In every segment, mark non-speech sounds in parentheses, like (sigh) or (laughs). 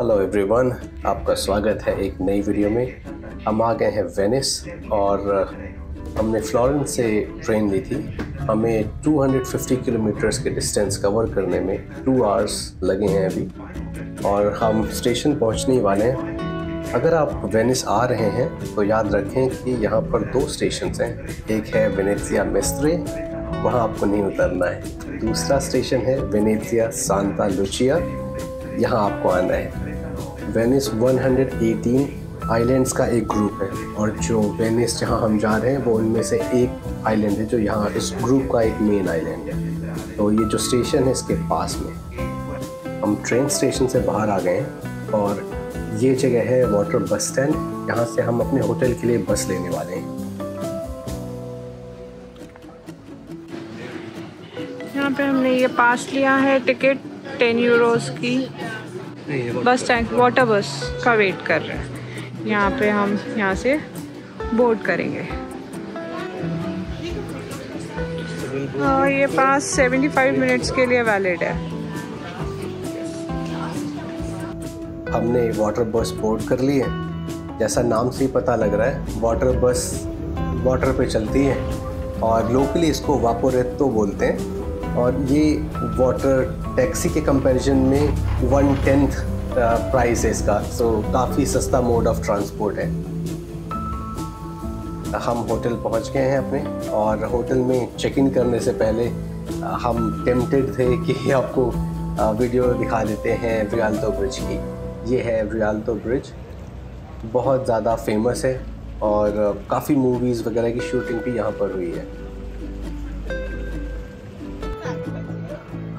Hello everyone आपका स्वागत है एक नई वीडियो में। हम आ गए हैं वेनिस और हमने फ्लोरेंस से ट्रेन ली थी। हमें 250 किलोमीटर्स के डिस्टेंस कवर करने में टू आवर्स लगे हैं अभी और हम स्टेशन पहुँचने वाले हैं। अगर आप वेनिस आ रहे हैं तो याद रखें कि यहाँ पर दो स्टेशन हैं। एक है वेनेसिया मेस्त्रे वहाँ आपको नहीं उतरना है। दूसरा स्टेशन है वेनेसिया सांता लुचिया यहाँ आपको आना है। वेनिस 118 आइलैंड्स का एक ग्रुप है और जो वेनिस जहाँ हम जा रहे हैं, वो उनमें से एक आइलैंड है जो यहाँ इस ग्रुप का एक मेन आइलैंड है। तो ये जो स्टेशन है इसके पास में। हम ट्रेन स्टेशन से बाहर आ गए हैं और ये जगह है वाटर बस स्टैंड यहाँ से हम अपने होटल के लिए बस लेने वाले हैं। यहाँ पे हमने ये पास लिया है टिकट टेन यूरोस की बस स्टैंड वाटर बस का वेट कर रहे हैं। यहाँ पे हम यहाँ से बोर्ड करेंगे। और ये पास 75 मिनट्स के लिए वैलिड है। हमने वाटर बस बोर्ड कर ली है। जैसा नाम से ही पता लग रहा है वाटर बस वाटर पे चलती है। और लोकली इसको वापोरेतो बोलते हैं। और ये वाटर टैक्सी के कंपैरिजन में वन टेंथ प्राइस है इसका। सो काफ़ी सस्ता मोड ऑफ़ ट्रांसपोर्ट है। हम होटल पहुँच गए हैं अपने और होटल में चेक इन करने से पहले हम टेम्पटेड थे कि (laughs) आपको वीडियो दिखा देते हैं रियाल्तो ब्रिज की। ये है रियाल्तो ब्रिज बहुत ज़्यादा फ़ेमस है और काफ़ी मूवीज़ वगैरह की शूटिंग भी यहाँ पर हुई है।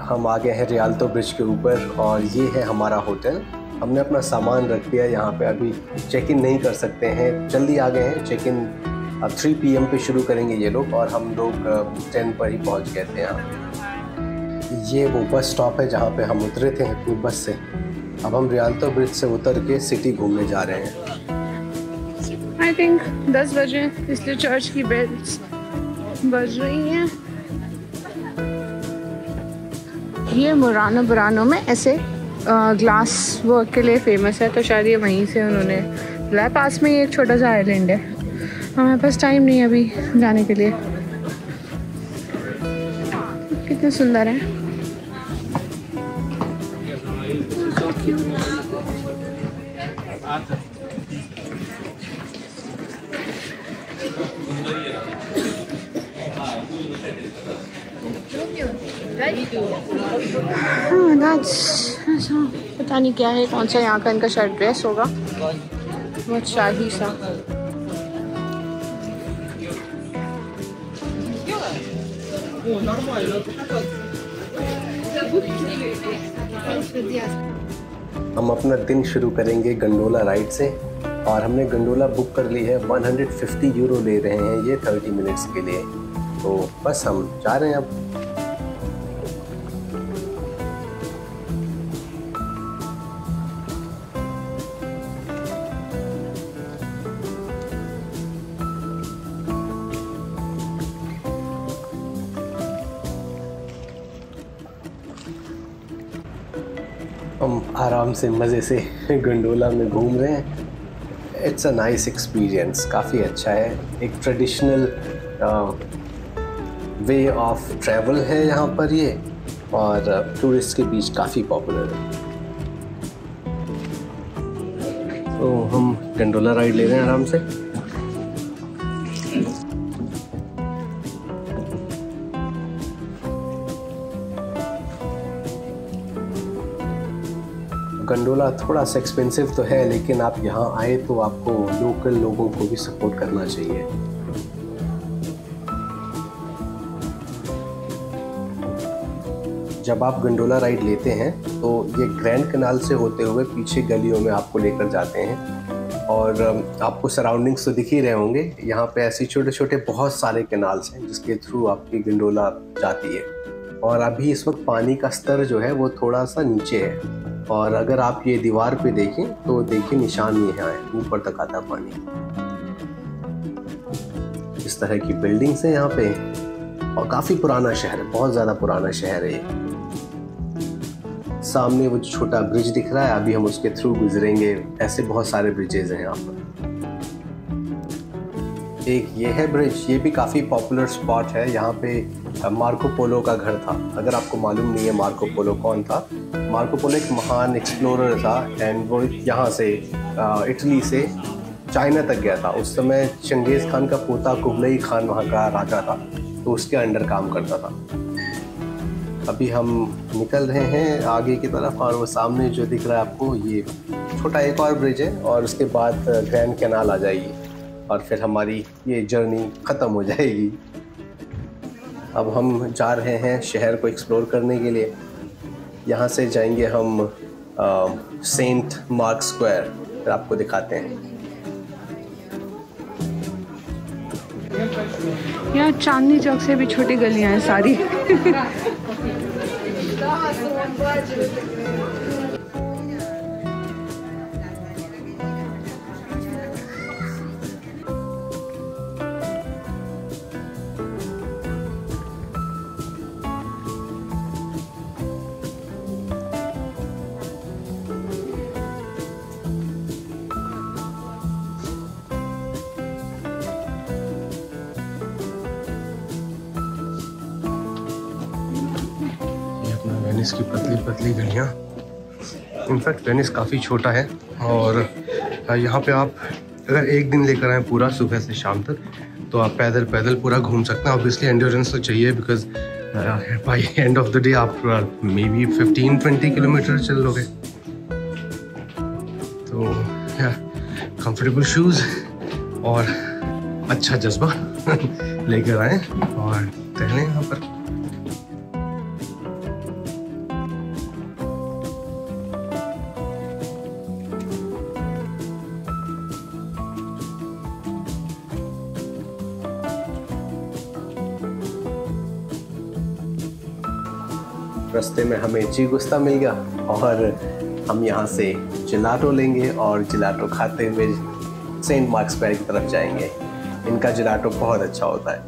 हम आ गए हैं रियालतो ब्रिज के ऊपर और ये है हमारा होटल। हमने अपना सामान रख दिया यहाँ पे। अभी चेक इन नहीं कर सकते हैं। जल्दी आ गए हैं। चेक इन अब थ्री पी पे शुरू करेंगे ये लोग और हम लोग टेन पर ही पहुँच गए थे यहाँ। ये वो बस स्टॉप है जहाँ पे हम उतरे थे अपनी बस से। अब हम रियालतो ब्रिज से उतर के सिटी घूमने जा रहे हैं। आई थिंक दस बजे इसलिए चर्च की बेल्स बज रही हैं। ये मुरानो बुरानो में, ऐसे ग्लास वर्क के लिए फ़ेमस है तो शायद ये वहीं से उन्होंने बुलाया पास में ही एक छोटा सा आइलैंड है। हमारे पास टाइम नहीं है अभी जाने के लिए। कितने सुंदर है। हाँ पता नहीं क्या है, कौन सा यहाँ का इनका शर्ट ड्रेस होगा। बहुत शाही सा। हम अपना दिन शुरू करेंगे गंडोला राइड से, और हमने गंडोला बुक कर ली है 150 यूरो ले रहे हैं ये 30 मिनट्स के लिए। तो बस हम जा रहे हैं अब। आराम से, मज़े से गंडोला में घूम रहे हैं। इट्स अ नाइस एक्सपीरियंस काफ़ी अच्छा है। एक ट्रेडिशनल वे ऑफ़ ट्रैवल है यहाँ पर ये, और टूरिस्ट के बीच काफ़ी पॉपुलर है। तो हम गंडोला राइड ले रहे हैं आराम से। गंडोला थोड़ा सा एक्सपेंसिव तो है, लेकिन आप यहाँ आए तो आपको लोकल लोगों को भी सपोर्ट करना चाहिए। जब आप गंडोला राइड लेते हैं तो ये ग्रैंड कनाल से होते हुए पीछे गलियों में आपको लेकर जाते हैं। और आपको सराउंडिंग्स तो दिख ही रहे होंगे। यहाँ पे ऐसे छोटे छोटे बहुत सारे कनाल्स हैं, जिसके थ्रू आपकी गंडोला जाती है। और अभी इस वक्त पानी का स्तर जो है, वो थोड़ा सा नीचे है। और अगर आप ये दीवार पे देखें तो देखिए निशान यहाँ है, ऊपर तक आता पानी। इस तरह की बिल्डिंग्स हैं यहाँ पे, और काफ़ी पुराना शहर है, बहुत ज़्यादा पुराना शहर है सामने वो छोटा ब्रिज दिख रहा है, अभी हम उसके थ्रू गुजरेंगे, ऐसे बहुत सारे ब्रिजेज हैं यहाँ पर। एक ये है ब्रिज ये भी काफ़ी पॉपुलर स्पॉट है. यहाँ पे मार्को पोलो का घर था. अगर आपको मालूम नहीं है मार्को पोलो कौन था. मार्को पोलो एक महान एक्सप्लोरर था एंड वो यहाँ से इटली से चाइना तक गया था. उस समय चंगेज़ खान का पोता कुबलई खान वहाँ का राजा था. तो उसके अंडर काम करता था. अभी हम निकल रहे हैं आगे की तरफ़ और वो सामने जो दिख रहा है आपको, ये छोटा एक और ब्रिज है और उसके बाद ग्रैंड कैनाल आ जाएगी. और फिर हमारी ये जर्नी ख़त्म हो जाएगी। अब हम जा रहे हैं शहर को एक्सप्लोर करने के लिए। यहाँ से जाएँगे हम सेंट मार्क स्क्वायर फिर आपको दिखाते हैं। यहाँ चांदनी चौक से भी छोटी गलियाँ हैं सारी। (laughs) (laughs) वेनिस की पतली पतली गलियाँ। इनफैक्ट वेनिस काफ़ी छोटा है और यहाँ पे आप अगर एक दिन लेकर आए पूरा सुबह से शाम तक तो आप पैदल पैदल पूरा घूम सकते हैं। ऑब्वियसली एंडोरेंस तो चाहिए because by end of the day आप may be fifteen twenty kilometre चल लोगे तो कंफर्टेबल शूज़ और अच्छा जज्बा (laughs) लेकर आए और टहलें यहाँ पर। रास्ते में हमें ची गुस्ता मिल गया और हम यहाँ से जिलाटो लेंगे और जिलाटो खाते हुए सेंट मार्क्स पैर की तरफ़ जाएँगे। इनका जिलाटो बहुत अच्छा होता है।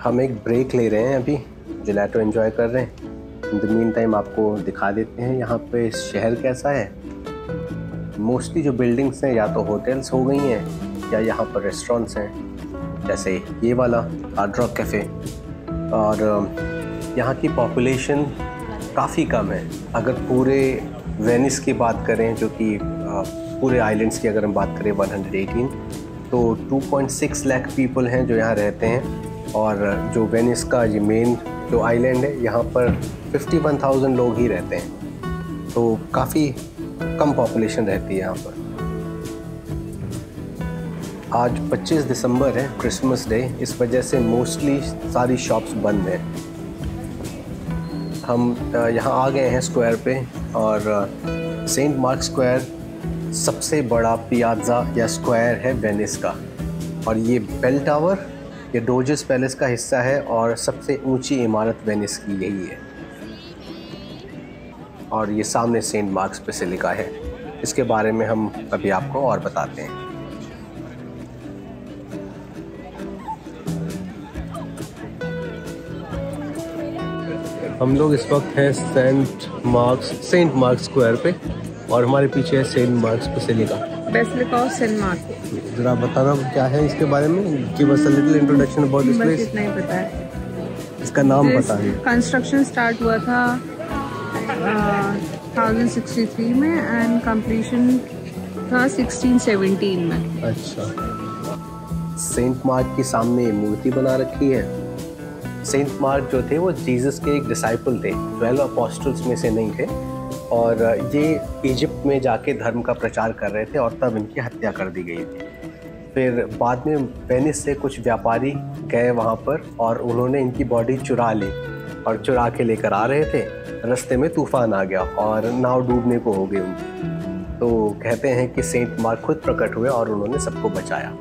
हम एक ब्रेक ले रहे हैं अभी। जिलाटो एंजॉय कर रहे हैं। इन द मीन टाइम आपको दिखा देते हैं यहाँ पे शहर कैसा है। मोस्टली जो बिल्डिंग्स हैं, या तो होटल्स हो गई हैं, या यहाँ पर रेस्टोरेंट्स हैं। जैसे ये वाला हार्ड रॉक कैफ़े और यहाँ की पॉपुलेशन काफ़ी कम है। अगर पूरे वेनिस की बात करें जो कि पूरे आइलैंड्स की अगर हम बात करें 118 तो 2.6 लाख पीपल हैं जो यहाँ रहते हैं। और जो वेनिस का ये मेन जो आइलैंड है यहाँ पर 51,000 लोग ही रहते हैं। तो काफ़ी कम पॉपुलेशन रहती है यहाँ पर। आज 25 दिसंबर है क्रिसमस डे इस वजह से मोस्टली सारी शॉप्स बंद हैं। हम यहाँ आ गए हैं स्क्वायर पे और सेंट मार्क स्क्वायर सबसे बड़ा पियाज़ा या स्क्वायर है वेनिस का। और ये बेल टावर, ये डोजस पैलेस का हिस्सा है और सबसे ऊँची इमारत वेनिस की यही है। और ये सामने सेंट मार्क्स पे से लिखा है। इसके बारे में हम अभी आपको और बताते हैं। हम लोग इस वक्त हैं Saint Mark's Saint Mark's Square पे और हमारे पीछे है Saint Mark's Basilica Basilica of Saint जरा बताना क्या है इसके बारे में? कि बस little introduction about this place इतना ही पता है। इसका नाम है कंस्ट्रक्शन स्टार्ट हुआ था थाउज़ेंड सिक्सटी थ्री में एंड कंप्लीशन था सिक्सटीन सेवनटीन में। अच्छा। सेंट मार्क के सामने मूर्ति बना रखी है। सेंट मार्क जो थे, वो जीसस के एक डिसाइपल थे। ट्वेल्व अपोस्टल्स में से नहीं थे। और ये इजिप्ट में जाके धर्म का प्रचार कर रहे थे और तब इनकी हत्या कर दी गई थी। फिर बाद में वेनिस से कुछ व्यापारी गए वहाँ पर और उन्होंने इनकी बॉडी चुरा ली और चुरा के लेकर आ रहे थे। रास्ते में तूफ़ान आ गया और नाव डूबने को हो गई उनकी। तो कहते हैं कि सेंट मार्क खुद प्रकट हुए और उन्होंने सबको बचाया।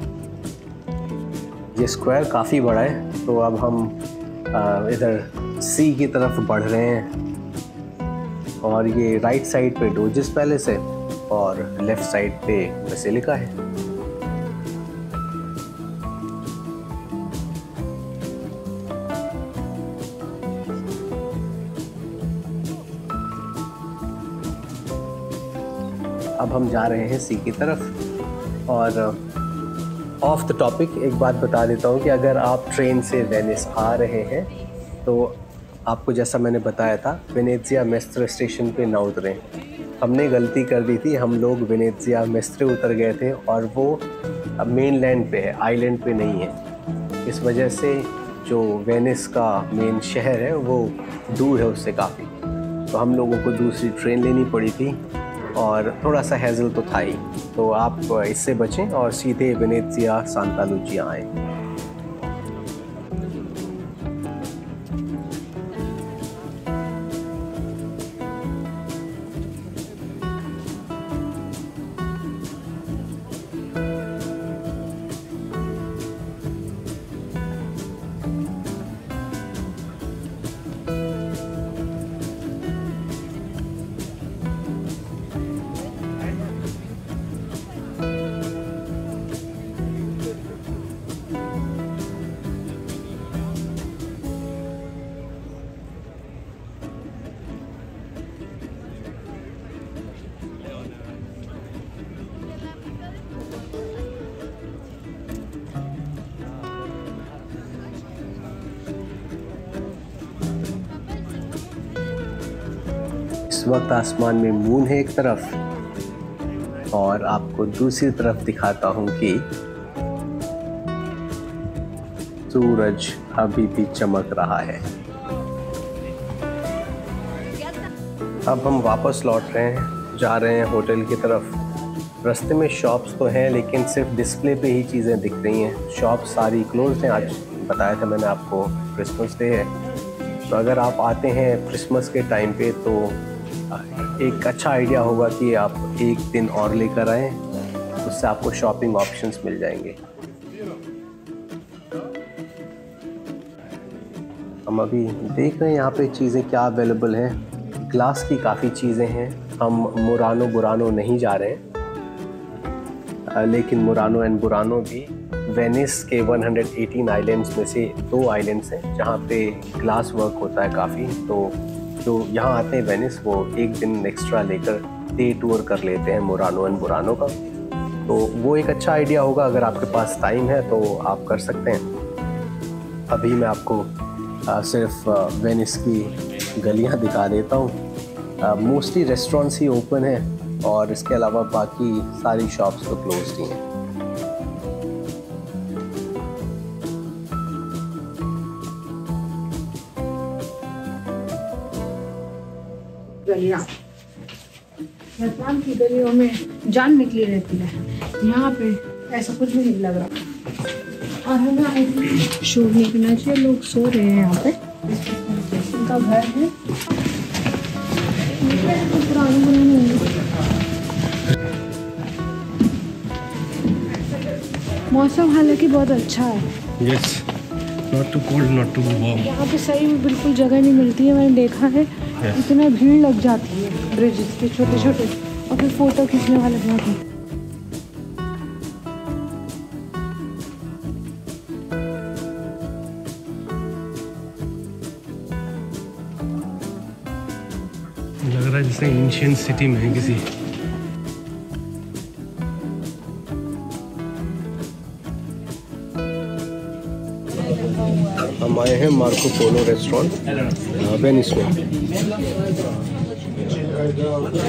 ये स्क्वायर काफ़ी बड़ा है तो अब हम इधर सी की तरफ़ बढ़ रहे हैं। और ये राइट साइड पे डोजिस पैलेस है और लेफ़्ट साइड पे बसेलिका है। अब हम जा रहे हैं सी की तरफ़ और ऑफ़ द टॉपिक एक बात बता देता हूँ कि अगर आप ट्रेन से वेनिस आ रहे हैं तो आपको जैसा मैंने बताया था वेनेजिया मेस्त्र स्टेशन पे ना उतरें। हमने गलती कर दी थी, हम लोग वेनेजिया मेस्त्रे उतर गए थे और वो मेन लैंड पे है आइलैंड पे नहीं है। इस वजह से जो वेनिस का मेन शहर है, वो दूर है उससे काफ़ी। तो हम लोगों को दूसरी ट्रेन लेनी पड़ी थी। और थोड़ा सा हैज़ल तो था ही। तो आप इससे बचें और सीधे वेनेजिया सांता लुचिया आएँ। वक्त आसमान में मून है एक तरफ़, और आपको दूसरी तरफ़ दिखाता हूँ कि सूरज अभी भी चमक रहा है। अब हम वापस लौट रहे हैं, जा रहे हैं होटल की तरफ़। रास्ते में शॉप्स तो हैं, लेकिन सिर्फ़ डिस्प्ले पे ही चीज़ें दिख रही हैं। शॉप सारी क्लोज हैं, आज बताया था मैंने आपको, क्रिसमस डे है। तो अगर आप आते हैं क्रिसमस के टाइम पे तो एक अच्छा आइडिया होगा कि आप एक दिन और लेकर आएँ, उससे आपको शॉपिंग ऑप्शंस मिल जाएँगे। हम अभी देख रहे हैं यहाँ पे चीज़ें क्या अवेलेबल हैं। ग्लास की काफ़ी चीज़ें हैं। हम मुरानो बुरानो नहीं जा रहे हैं। लेकिन मुरानो एंड बुरानो भी वेनिस के 118 आइलैंड्स में से दो आइलैंड्स हैं, जहाँ पे ग्लास वर्क होता है काफ़ी तो जो यहाँ आते हैं वेनिस वो एक दिन एक्स्ट्रा लेकर डे टूर कर लेते हैं मुरानो एंड बुरानो का। तो वो एक अच्छा आइडिया होगा अगर आपके पास टाइम है तो आप कर सकते हैं। अभी मैं आपको आ, सिर्फ़ वेनिस की गलियाँ दिखा देता हूँ। मोस्टली रेस्टोरेंट्स ही ओपन है और इसके अलावा बाकी सारी शॉप्स तो क्लोज ही हैं। गलियाँ। की गलियों में जान निकली रहती है। यहाँ पे ऐसा कुछ भी नहीं लग रहा। और हमें शोर नहीं करना चाहिए लोग सो रहे हैं यहाँ पे। उनका घर है। मौसम हालाँकि बहुत अच्छा है। Yes. Not too cold not too warm यहाँ पे सही बिल्कुल जगह नहीं मिलती है मैंने देखा है। Yes. इतना भीड़ लग जाती है ब्रिजेस पे छोटे छोटे और फिर फ़ोटो खींचने वाले बहुत हैं लग रहा है जैसे एंशियंट सिटी में है किसी हैं मार्को पोलो रेस्टोरेंट वेनिस में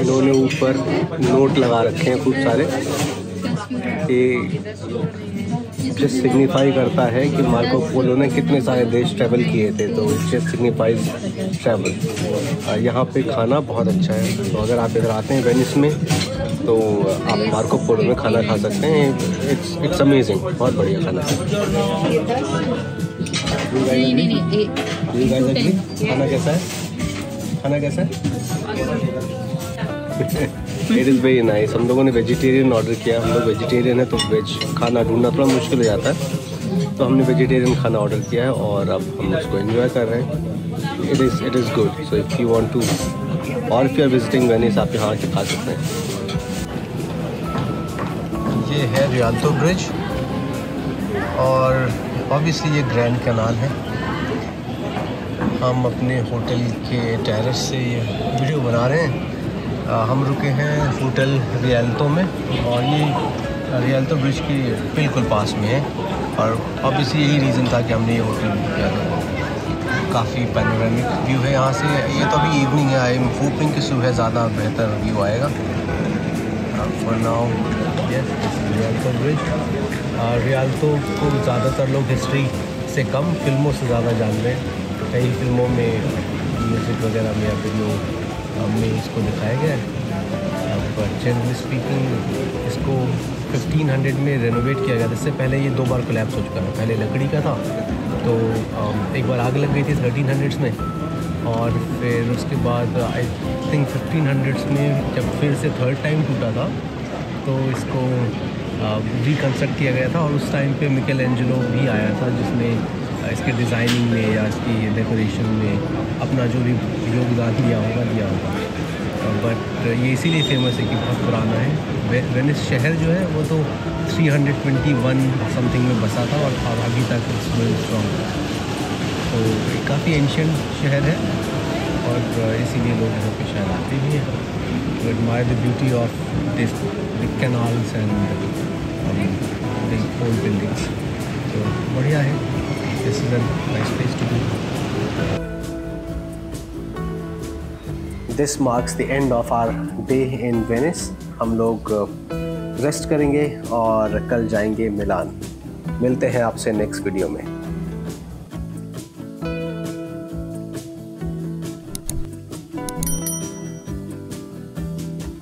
इन्होंने ऊपर नोट लगा रखे हैं खूब सारे ये जस्ट सिग्निफाई करता है कि मार्को पोलो ने कितने सारे देश ट्रैवल किए थे तो जस्ट सिग्निफाइज ट्रैवल यहाँ पे खाना बहुत अच्छा है। तो अगर आप इधर आते हैं वेनिस में तो आप मार्को पोलो में खाना खा सकते हैं। इट्स इट्स अमेजिंग बहुत बढ़िया खाना। है नहीं नहीं नहीं खाना कैसा है? खाना कैसा है? इट इज़ वेरी नाइस हम लोगों ने वेजिटेरियन ऑर्डर किया। हम लोग वेजिटेरियन है तो वेज खाना ढूंढना थोड़ा मुश्किल हो जाता है। तो हमने वेजिटेरियन खाना ऑर्डर किया है और अब हम उसको एंजॉय कर रहे हैं। It is it is good so if you want to और if you are visiting Venice आप यहाँ आके खा सकते हैं। ये है रियाल्टो ब्रिज और ऑब्वियसली ये ग्रैंड कनाल है। हम अपने होटल के टेरेस से ये वीडियो बना रहे हैं। आ, हम रुके हैं होटल रियालतो में और ये रियालतो ब्रिज के बिल्कुल पास में है और ऑब्वियसली यही रीज़न था कि हमने ये होटल बुक किया था। काफ़ी पैनोरामिक व्यू है यहाँ से। ये तो अभी इवनिंग है आई होपिंग कि सुबह ज़्यादा बेहतर व्यू आएगा। For now yes Rialto Bridge Rialto को ज़्यादातर लोग हिस्ट्री से कम फ़िल्मों से ज़्यादा जान रहे हैं। कई फ़िल्मों में म्यूज़िक वगैरह में या वीडियो में इसको दिखाया गया है। बट जनरली स्पीकिंग इसको 1500 में रेनोवेट किया गया था। इससे पहले ये दो बार कोलैप्स हो चुका है पहले लकड़ी का था तो एक बार आग लग गई थी थर्टीन हंड्रेड्स में। और फिर उसके बाद आई थिंक फिफ्टीन हंड्रेड्स में जब फिर से थर्ड टाइम टूटा था तो इसको रिकन्स्ट्रक्ट किया गया था और उस टाइम पे मिकेल एंजलो भी आया था, जिसने इसके डिज़ाइनिंग में या इसकी डेकोरेशन में अपना जो भी योगदान दिया होगा दिया होगा। बट ये इसीलिए फ़ेमस है कि बहुत पुराना है। वेनिस शहर जो है, वो तो 321 समथिंग में बसा था और अभी तक स्ट्रॉन्ग तो काफ़ी एंशंट शहर है और इसीलिए लोग यहाँ पे शायद आते भी हैं। To admire the beauty of this, the canals and um, the old buildings. So बढ़िया है This is a nice place to be. This marks the end of our day in Venice. हम लोग रेस्ट करेंगे और कल जाएँगे मिलान मिलते हैं आपसे नेक्स्ट वीडियो में